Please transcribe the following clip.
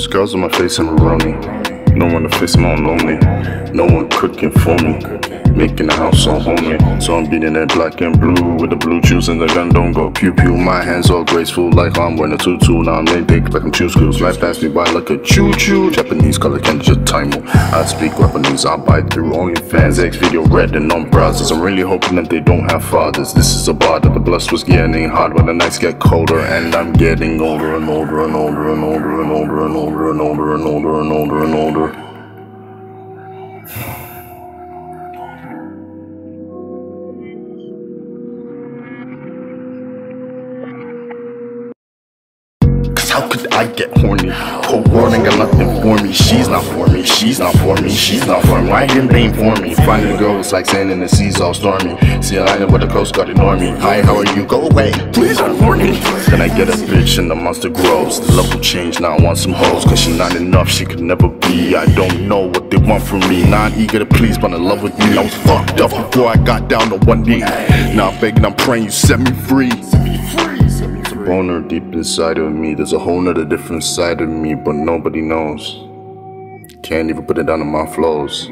Scars on my face and a me. No one to face, I'm all lonely. No one cooking for me. Making the house so homely. So I'm beating that black and blue with the blue juice and the gun don't go pew pew. My hands all graceful like I'm wearing a tutu. Now I'm made dick like I'm chew screws. Life pass me by like a choo choo. Japanese color can just time I speak Japanese, I buy through OnlyFans, X video red and on browsers. I'm really hoping that they don't have fathers. This is a bar that the blast was getting hot when the nights get colder. And I'm getting older and older and older and older and older and older and older and older and older and older. How could I get horny? Cold warning got nothing for me. She's not for me. She's not for me. She's not for me. Why didn't they inform me? Finding a girl was like saying in the seas all stormy. See a island where the coast guard ignore me. Hi, how are you? Go away. Please I'm horny. Then I get a bitch and the monster grows. The love will change. Now I want some hoes. Cause she's not enough. She could never be. I don't know what they want from me. Not eager to please, but in love with me. I was fucked up before I got down to one knee. Now I'm begging, I'm praying you set me free boner deep inside of me. There's a whole nother different side of me, but nobody knows. Can't even put it down in my flows.